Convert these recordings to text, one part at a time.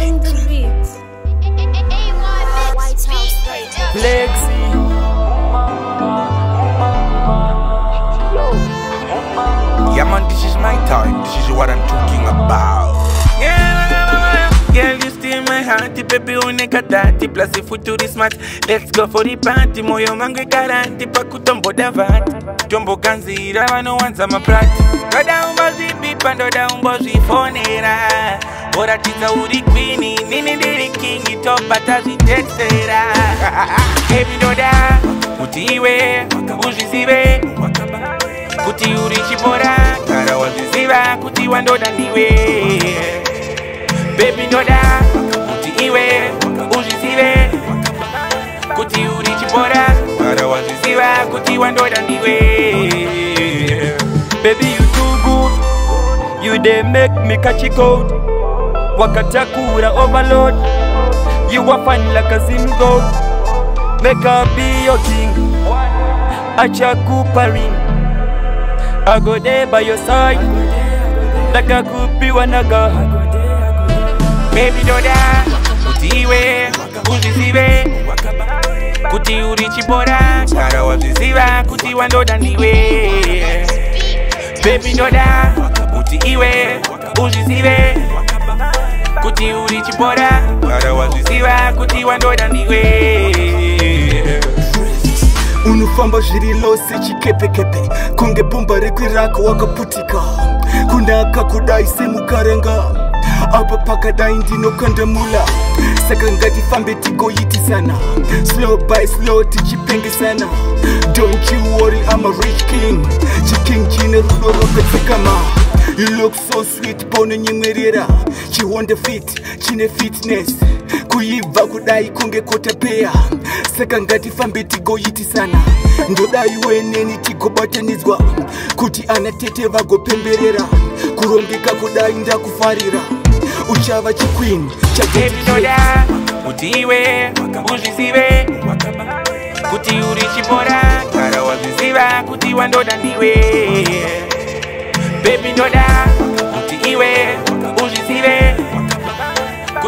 on the beat. Lexi. Yeah man, this is my time. This is what I'm talking about. Yeah, girl, you steal my heart. Baby, Pepe unekatati place futuri smart. Let's go for the party. Moyo mangu garanti pakutomboda vat. Tombo kanzira vanowanza maprati. Toda umbozvibipa, ndoda umbozvifonera. oratidza uri kwini nini ndiri kingi tobata zvitetera hevi ndoda kuti iwe uzvizive kuti uri chibora kara wazviziva kuti wandoda ndiwe bebi ndoda kuti iwe uzvizive kuti uri chibora kara wazviziva kuti wandoda ndiwe bebi yutugu you dey make me catch a cold wakatakura overload you were fine like a zim gold make her be your king acha kupa I go there by your side like I could be baby doda utiwe uzizive kuti uri kara wazviziva kuti wandoda ndiwe bebi ndoda kuti iwe uzvizive kuti uri chibora mara waziziva kuti wandoda ndiwe unofamba zviri losi chikepekepe kunge bumba rekwi rako wakaputika kunda akakudai semukarenga apa pakadai ndinokandamula saka ngatifambe tigoitisana slow by slow tichipengesana don't you worry am a rich king chiking chine rudo rwakatsikama you look so sweet paunonyemwerera chihonde fit chine fitness kuibva kudai kunge kotepeya saka ngatifambe tigoitisana ndodaiwo neni tigobatanidzwa kuti ana tete vagopemberera kurongeka kudai ndakufarira uchava chiqueen chatetinoda kuti iwe uzvizive kuti uri chibora gara wazviziva kuti wandoda ndiwe bebi ndoda kuti iwe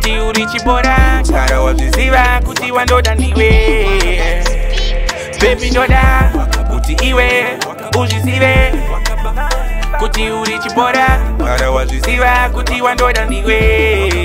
kuti uri chibora chara wazviziva kuti wandoda ndiwe bebi ndoda kuti iwe uzvizive kuti uri chibora chara wazviziva kuti wandoda ndiwe